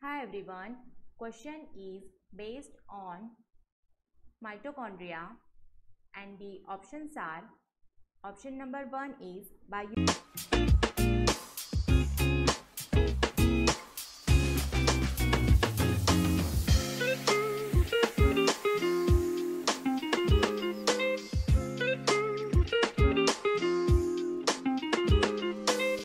Hi everyone. Question is based on mitochondria and the options are option number 1 is by